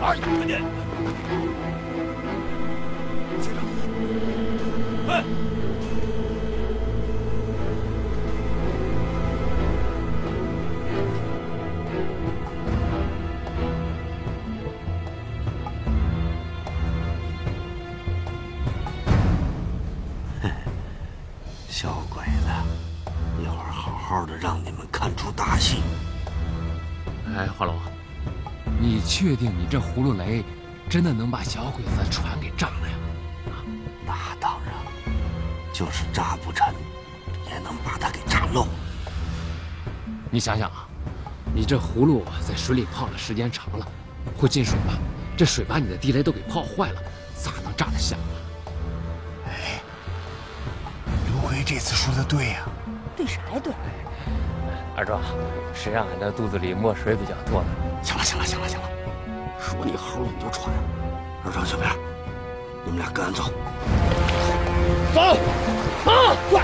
快点！接着，快！小鬼子，一会儿好好的让你们看出大戏。哎，华龙，你确定你这葫芦雷真的能把小鬼子的船给炸了呀？那当然，就是炸不沉，也能把它给炸漏。你想想啊，你这葫芦在水里泡的时间长了，会进水吧？这水把你的地雷都给泡坏了，咋能炸得响啊？哎，刘奎这次说的对呀。对啥呀？对。二壮，谁让俺这肚子里墨水比较多呢？行了，行了，行了，行了，说你猴你就喘。二张、小明，你们俩跟俺走。走，啊，快！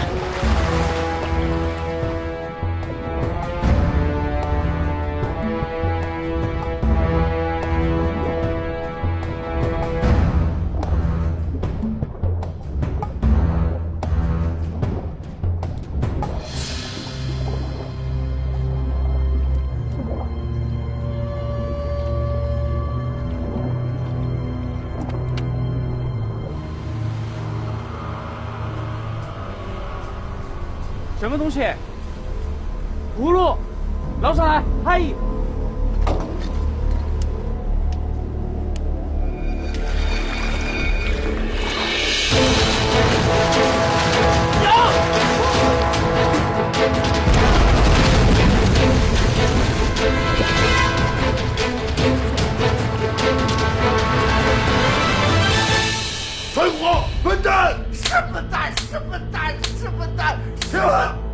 什么东西？葫芦，捞上来！嗨！传火！混蛋！什么蛋？什么蛋？什么蛋？什么？